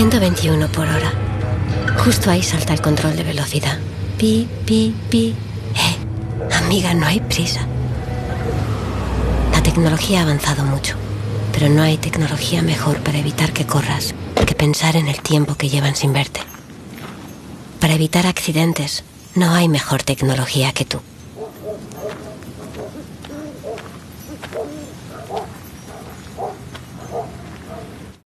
121 por hora. Justo ahí salta el control de velocidad. Pi, pi, pi. Eh, amiga, no hay prisa. La tecnología ha avanzado mucho, pero no hay tecnología mejor para evitar que corras que pensar en el tiempo que llevan sin verte. Para evitar accidentes, no hay mejor tecnología que tú.